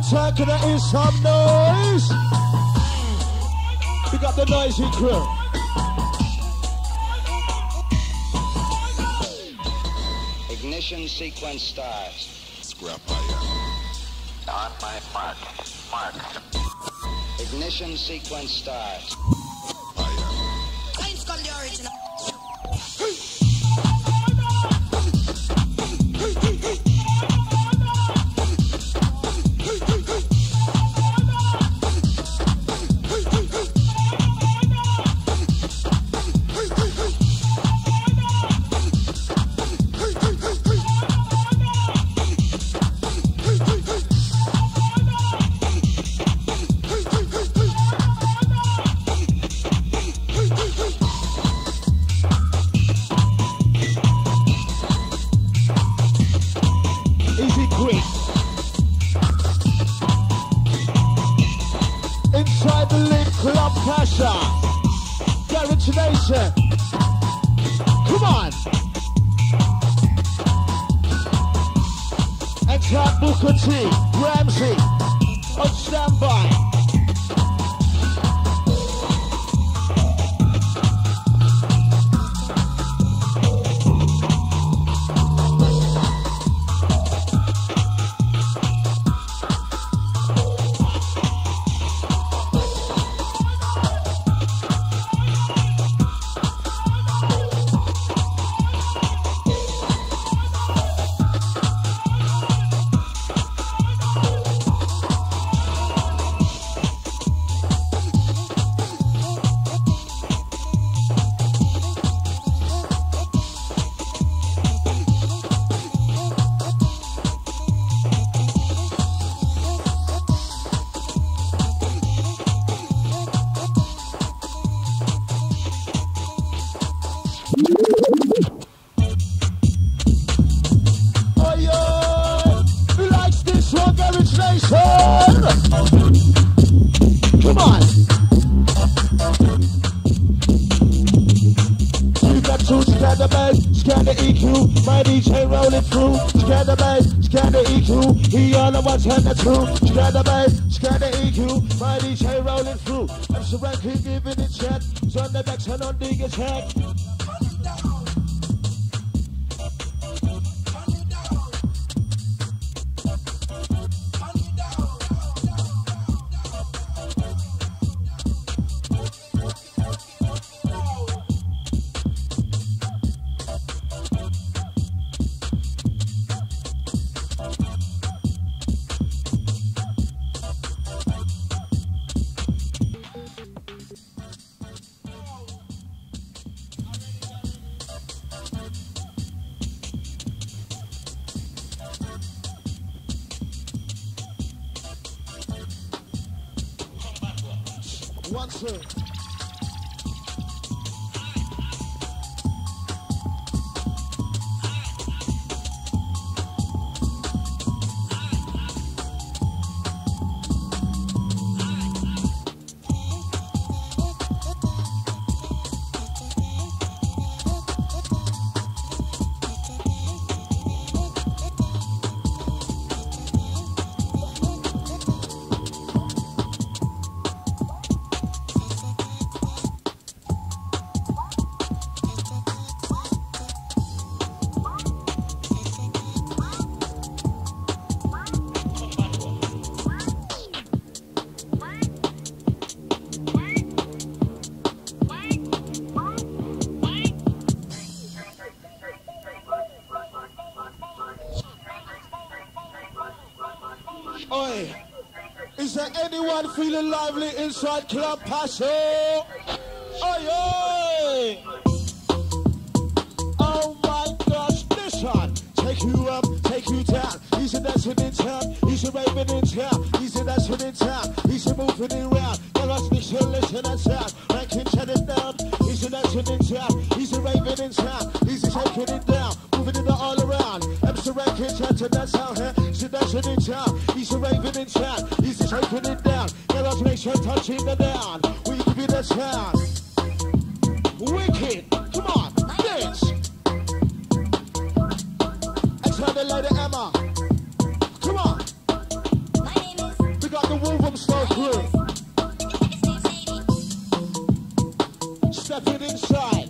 having a good time, can I hear some noise? We got the noisy crew. Ignition sequence starts. Scrap uh, On my mark. Mark. Ignition sequence starts. The club Pasha. Garage Nation. Come on. Enter Booker T. Ramsey. On standby. Ones and the two. Scan the bass, scan the EQ, my DJ rolling through. I'm surrounded, giving it check. On the decks and on the attack. Feeling lively inside Club? Oi, oi! Oh my gosh, this one take you up, take you down. He's a dancing in town, he's a raving in town, he's a dancing in town, he's a moving around. Girl, us listen, listen and sound, ranking turn it down. He's a dancing in town, he's a raving in town, he's a shaking it down, moving it all around. Episode ranking turn to that sound here, he's a dancing in town, he's a raving in town, he's a shaking it down. Us make sure touching the down. We give you the sound. Wicked, come on, dance. And tell the lady Emma, come on. up the Wolverhampton crew. Stepping inside.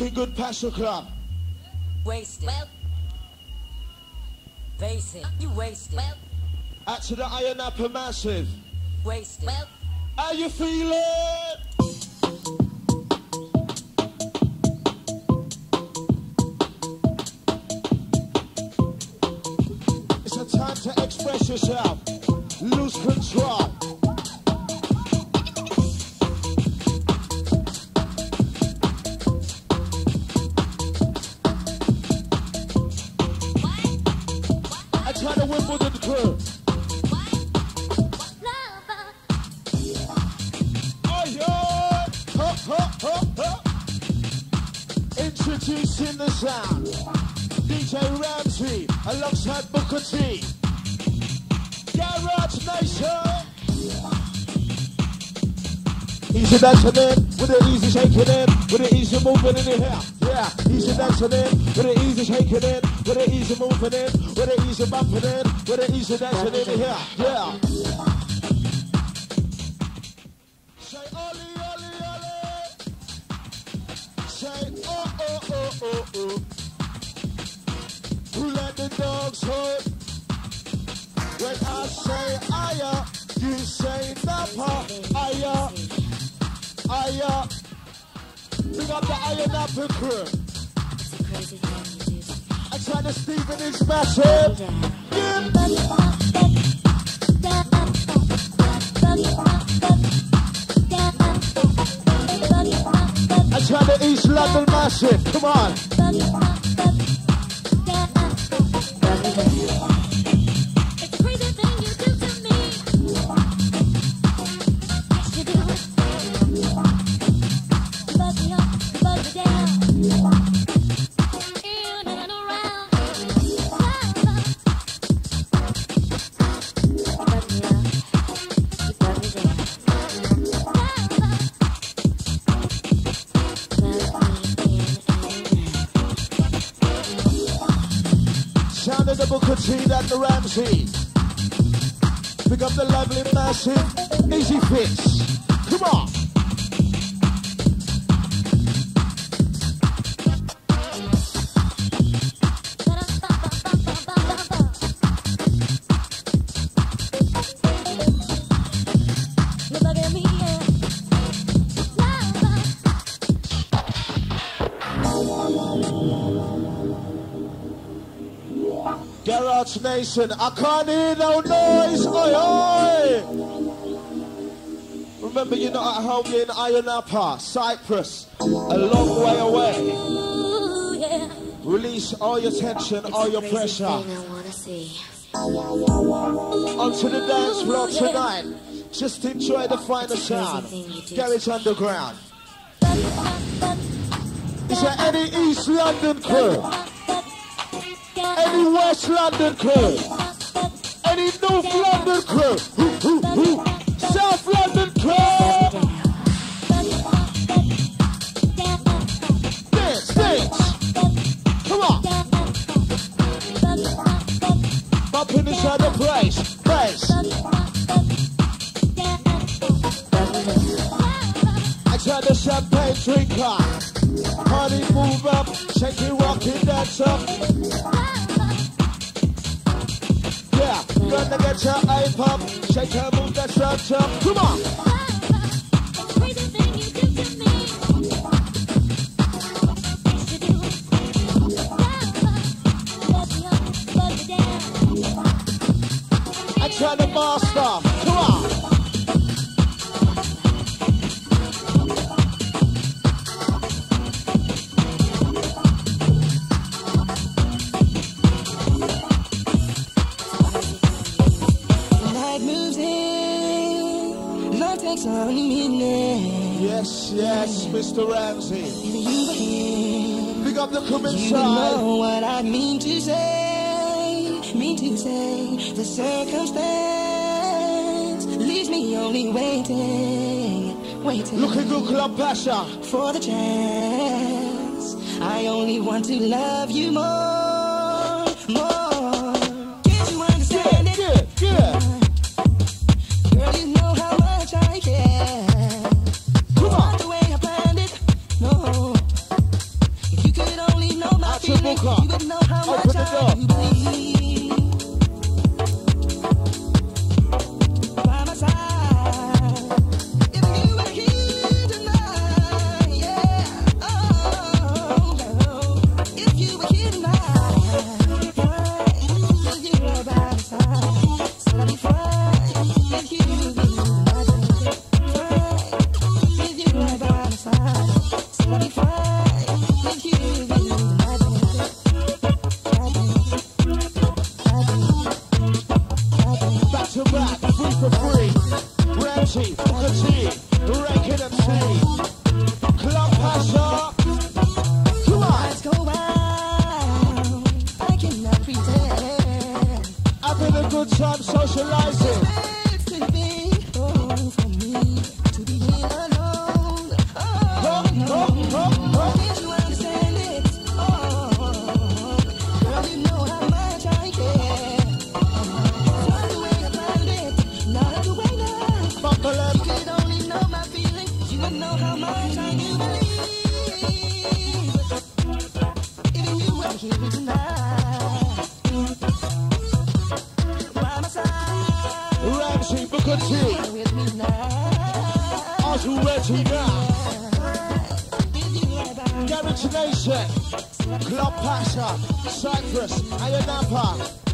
Looking good, Pasha Club. Wasted. Well. Basic. You wasted. Out to the Ayia Napa Massive. Wasted. Well. How you feeling? It's a time to express yourself. Lose control. Easy dancing in with an easy shaking in with an easy moving in hair. Yeah, easy dancing in with an easy shaking in with an easy moving in with an easy bumping in with an easy dancing in hair. Yeah. Say Ollie, Ollie, Ollie. Say oh, oh, oh, oh, oh. Who let the dogs out? When I say aya, you say napa, aya. Big up the Ayia Napa crew. I try to Stephen is massive. Yeah. I try the East London massive. Come on. Come on. Garage Nation, I can't hear no noise. Oi, oi. Remember, you're not at home, you're in Upper, Cyprus, a long way away. Release all your tension, all your pressure. Onto the dance floor tonight. Just enjoy the final sound. Garage Underground. Is there any East London crew? Any West London crew? Any North London crew? South London? Dance, dance. Come on. The place. Place. I try the champagne drinker. Party move up. Shake it, rock it, dance up. Gonna get your eye pop. Shake her, move that up. Come on. I try to master. Yes, yes, Mr. Ramsey. Pick up the coming you know what I mean to say. Mean to say the circumstance leaves me only waiting, waiting. Look at good, Club Pasha. For the chance, I only want to love you more. up. having a good time socializing. party. Garage Nation, Club Pasha, Cyprus, Ayia Napa.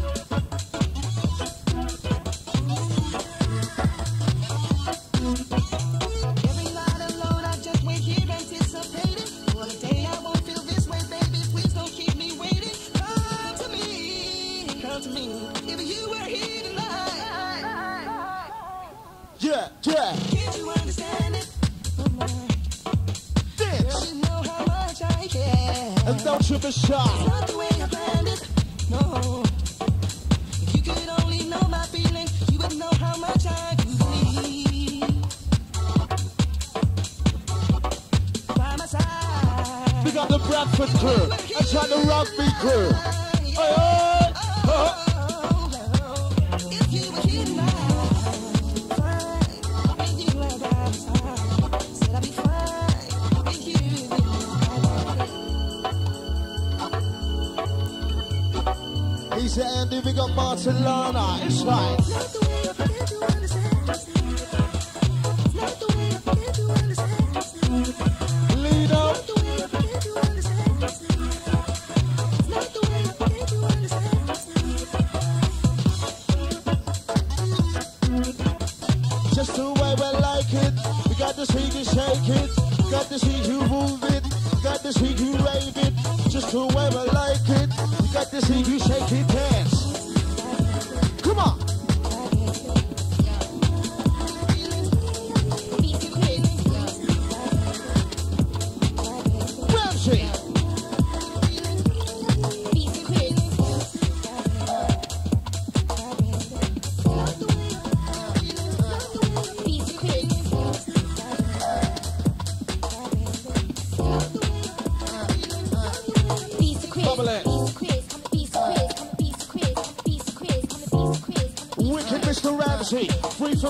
Barcelona. It's like.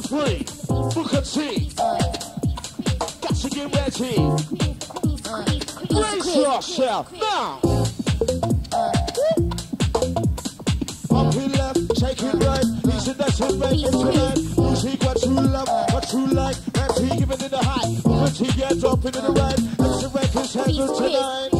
for free. Booker T. Uh, Got to get ready. Uh, Brace yourself now. Uh, Up he left, take it right. He's in that right for tonight. You see what you love, what you like. And he giving it a high. Booker T gets up into the right. That's the reckless handle tonight.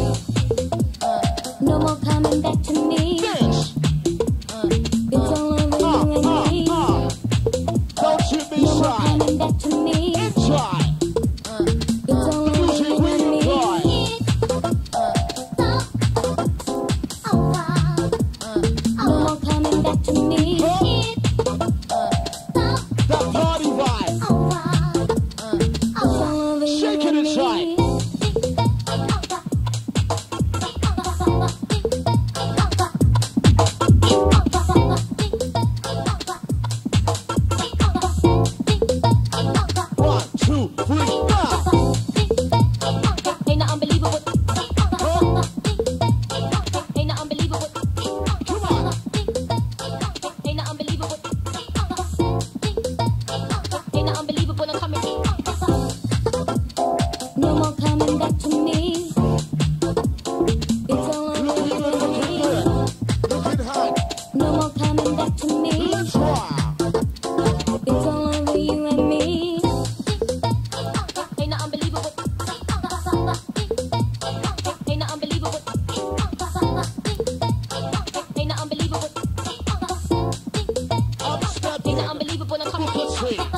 Unbelievable, I'm coming in.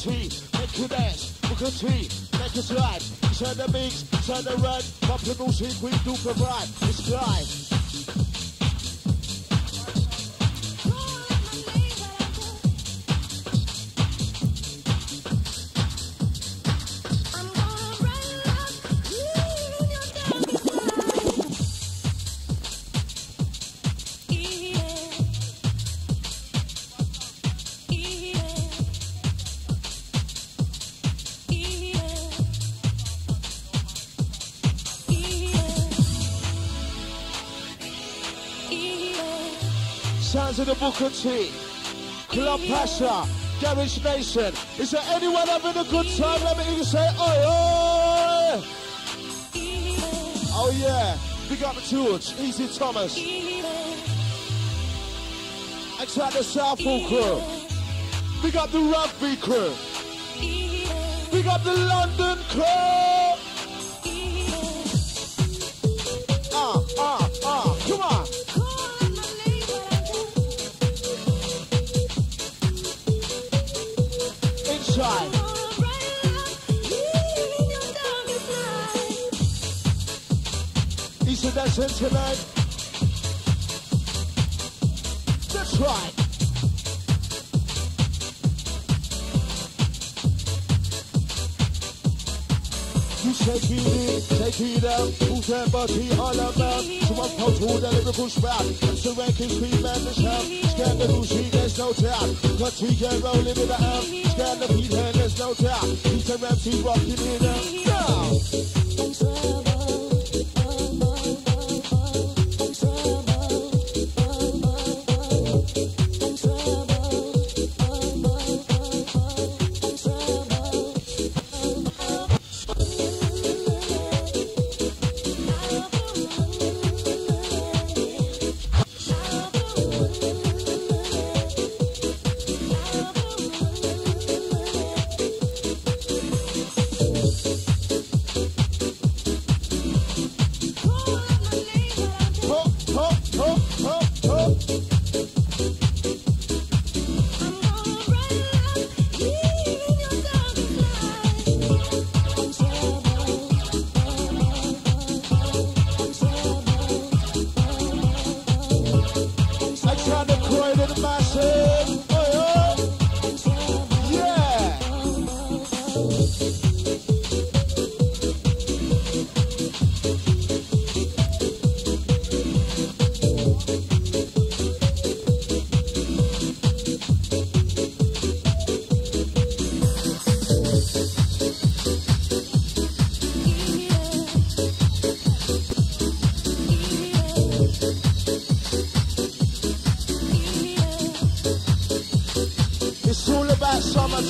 tea, make you dance, Booker T, make you slide. Inside the mix, inside the run, my promotion we do provide. It's live. Booker T, Club Pasha, Garage Nation. Is there anyone having a good time? Let me hear you say, oi, oi! Oh yeah, big up George, Easy Thomas. Except the south pool crew. Big up the rugby crew. Big up the London crew. Tonight. That's right. You take it in, take it out, move that body all about. So I'm close to the lyrical spout. It's the ranking scream and the shout. Scandal, she there's no doubt. To get rolling in the out. Scandal, Pete, and there's no doubt. Peter Ramsey rocking it out. Now.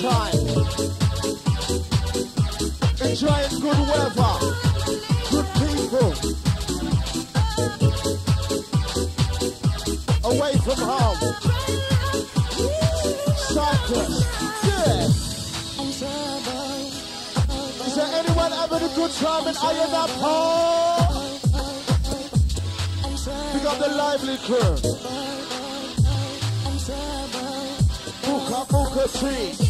Summertime. Enjoying good weather, good people. Away from home. Cyprus. Yeah. Is there anyone having a good time in Hall? Pick up the lively crew. Buka Buka Tree.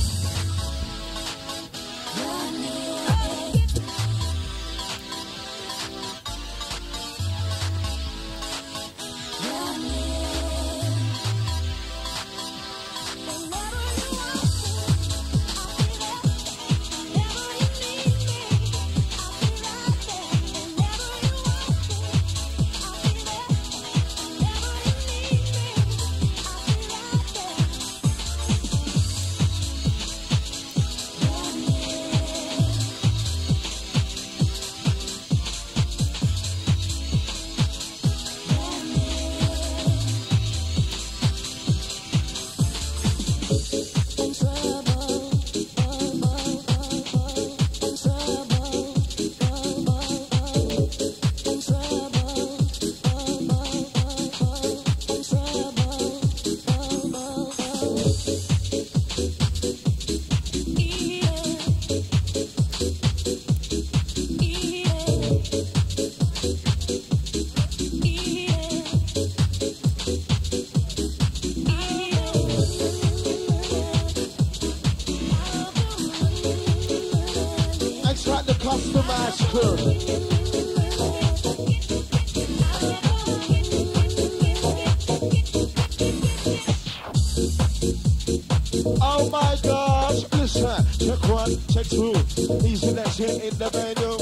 The venue.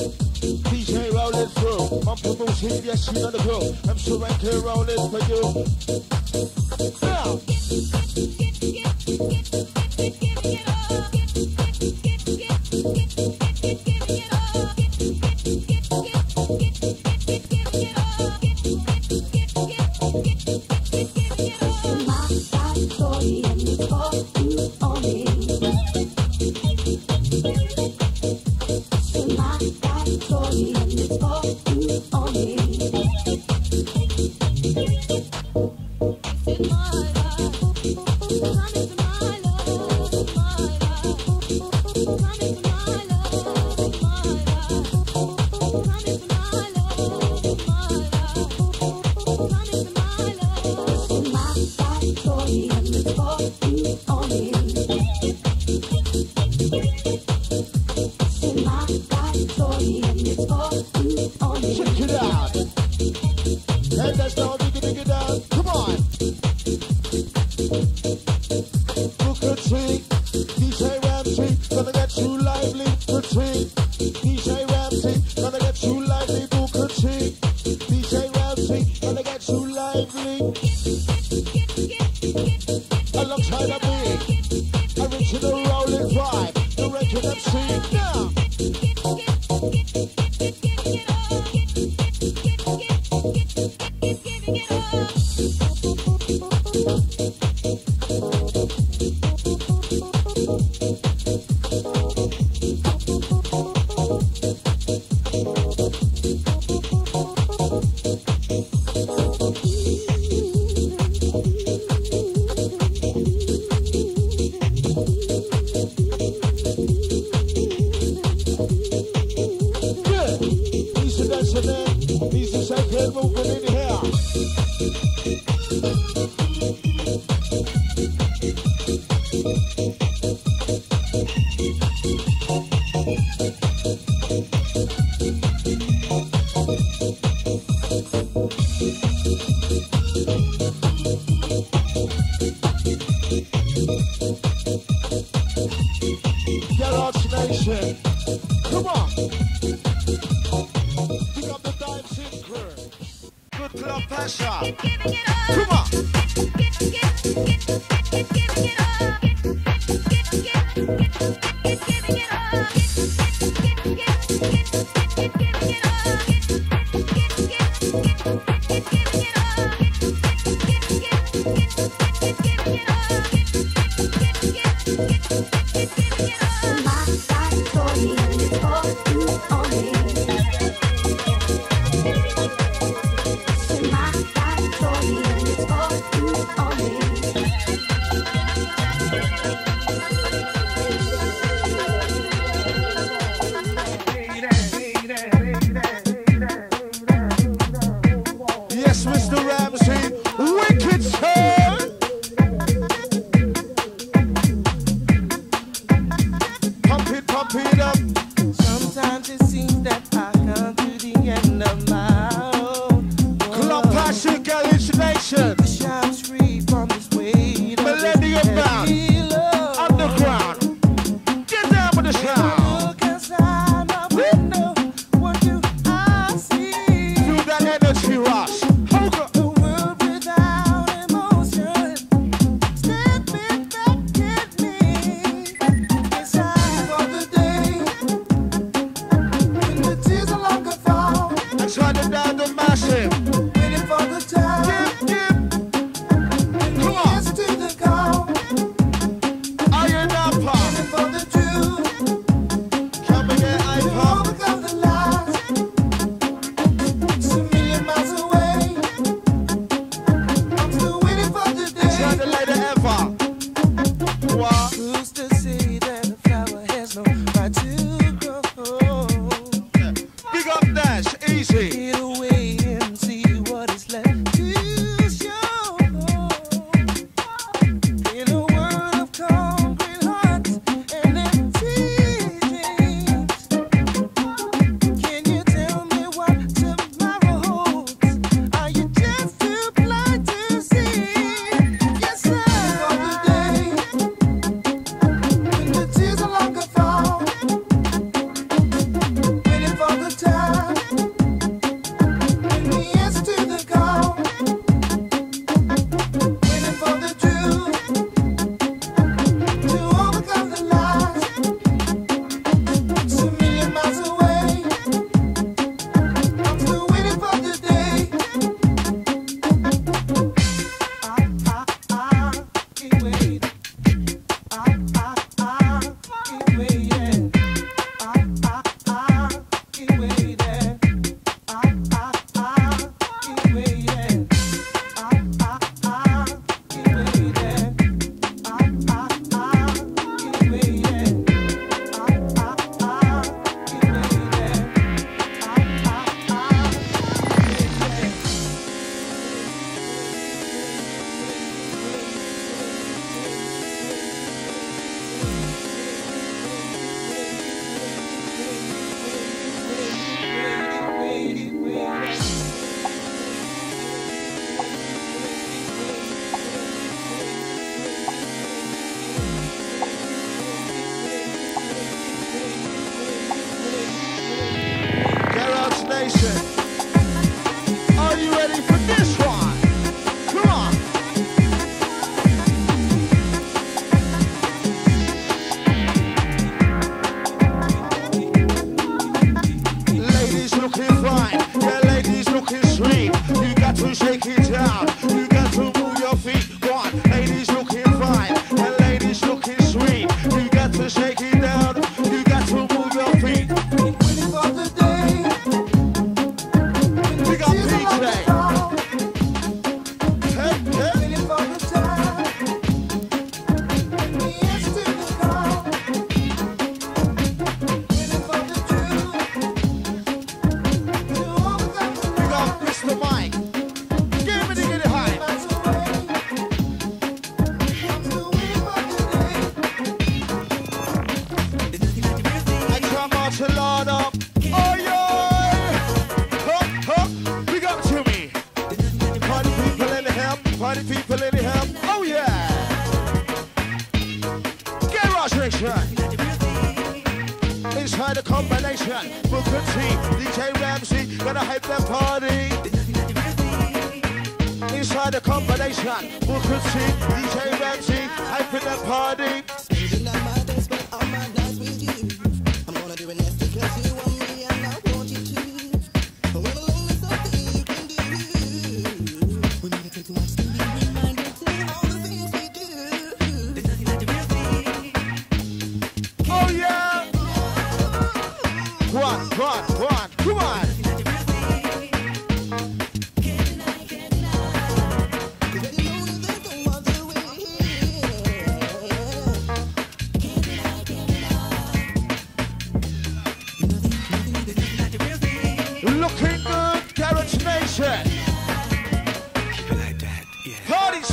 DJ rolling through. I'm promoting, yes, you know the crew. I'm sure I can roll rolling for you.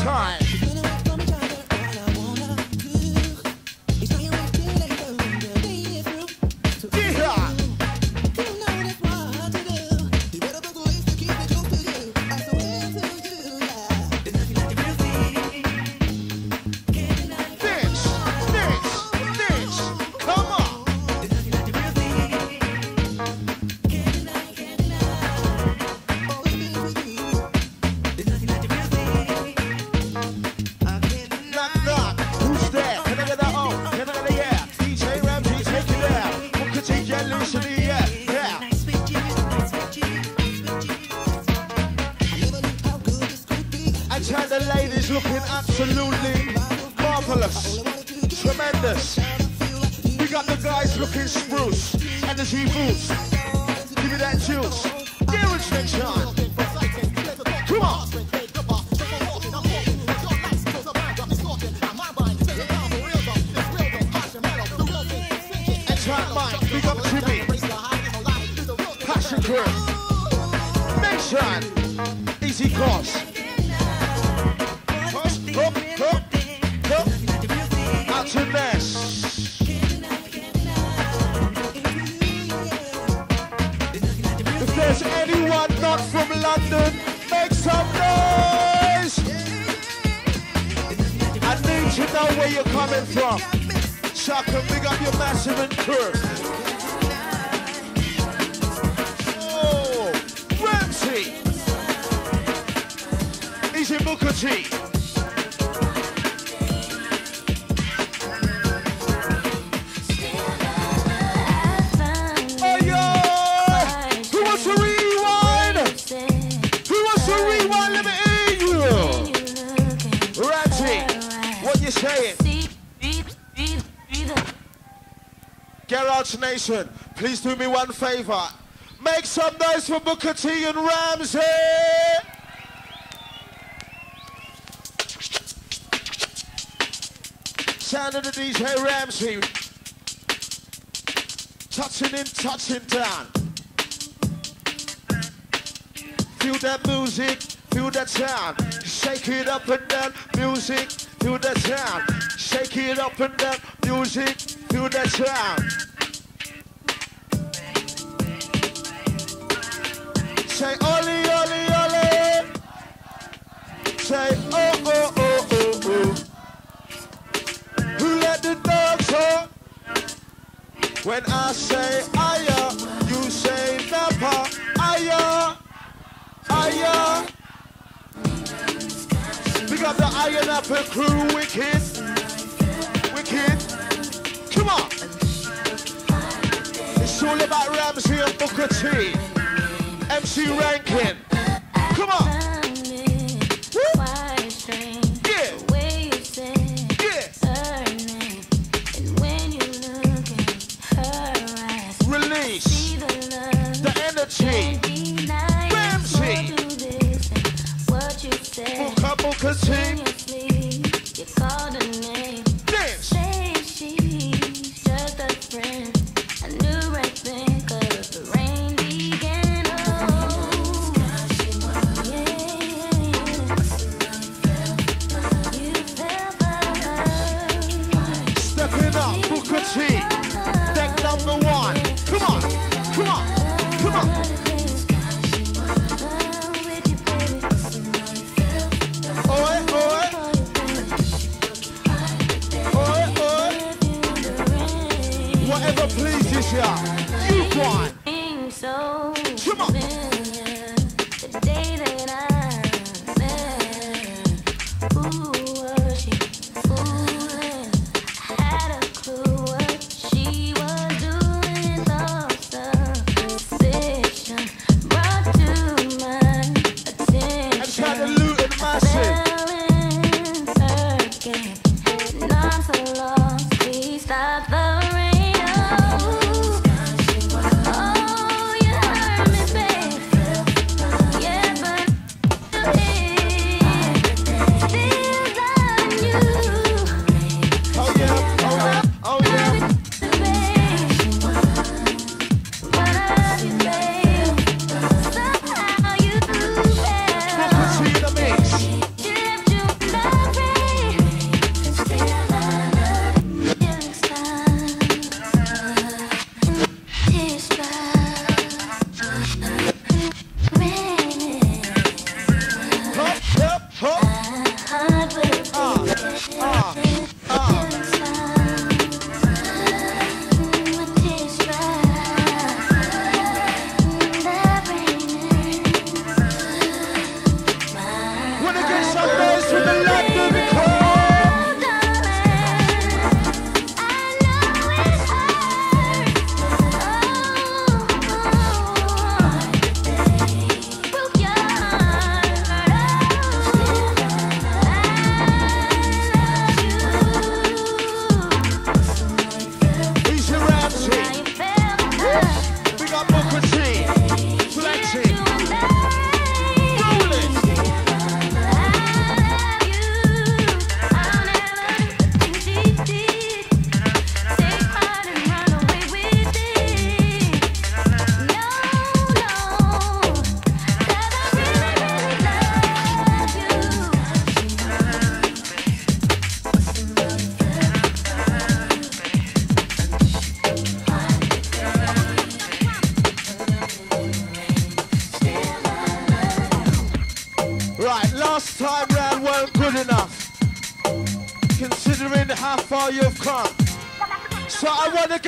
time. where you coming from. Shaka, big up your massive and curve. Oh, Ramsey. Easy Booker T. Nation, please do me one favor. Make some noise for Booker T and Ramsey! Sound of the DJ Ramsey. Touching in, touching down. Feel that music, feel that sound. Shake it up and down, music, feel that sound. Shake it up and down, music, feel that sound. say, oh, oh, oh, oh, oh. Who let the dogs out? When I say, aya, you say, napa, aya, aya. We got the Ayia Napa crew, wicked, wicked. Come on. It's all about Ramsey and Booker T. MC Ranking.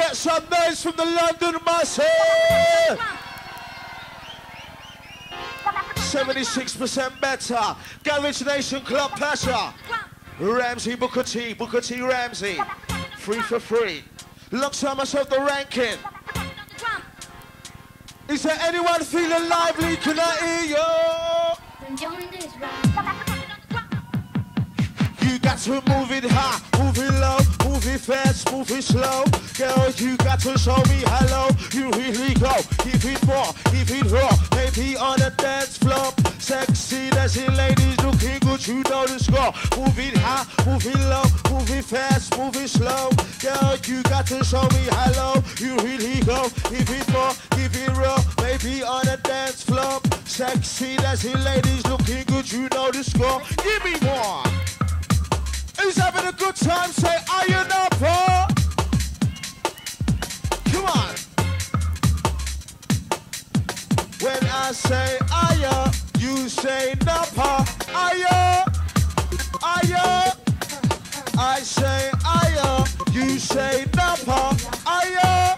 Get some noise from the London massive. 76% better. Garage Nation Club Pasha. Ramsey Booker T, Booker T Ramsey. Free for free. Looks at myself the ranking. Is there anyone feeling lively? Can I hear you? You got to move it high, move it low, move it fast, move it slow. Girl, you got to show me hello. You really go, keep it raw, keep it raw. Maybe on the dance floor. Sexy dancing ladies looking good, you know the score. Move it high, move it low, move it fast, move it slow. Girl, you got to show me hello. You really go, keep it raw, keep it raw. Maybe on the dance floor. Sexy dancing ladies looking good, you know the score. Give me more. Who's having a good time? Say iron up, huh? Come on. When I say aya, you say napa. Aya, aya. I say aya, you say napa. Aya,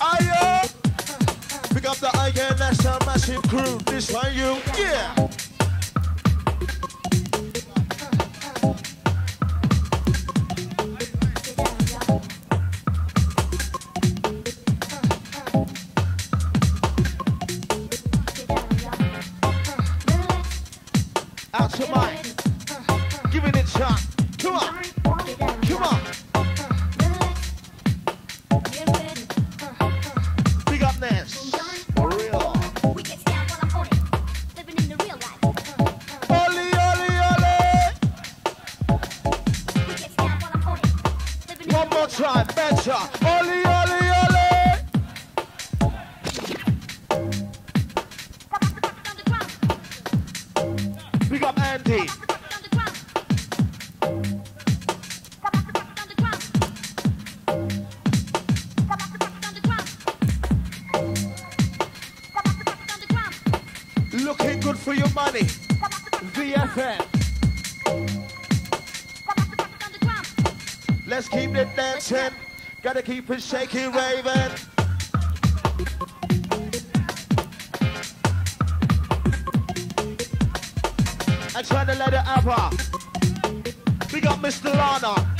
aya. Pick up the icon, that's a massive crew. This one you, yeah. Let's keep it dancing. Gotta keep it shaking, Raven. I try to let it ever. Big up Mr. Lana.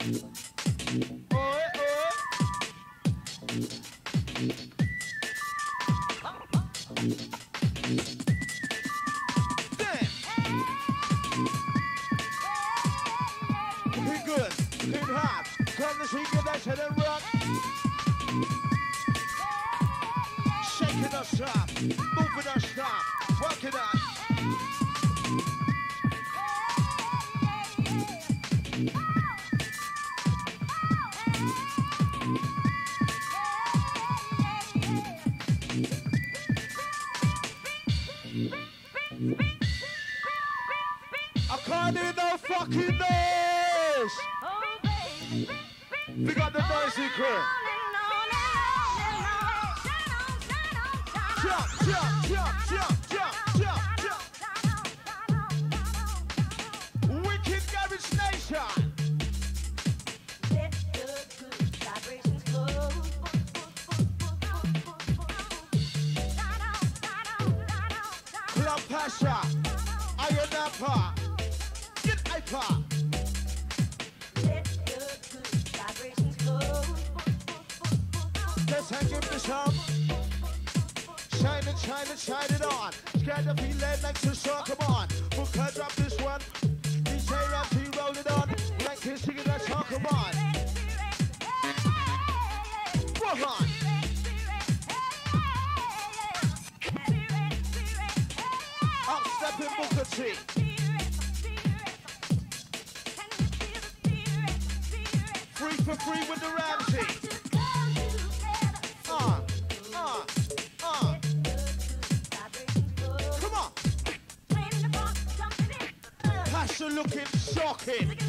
Oi, Free for free with the rap Uh, uh, uh. Come on. Passion looking shocking.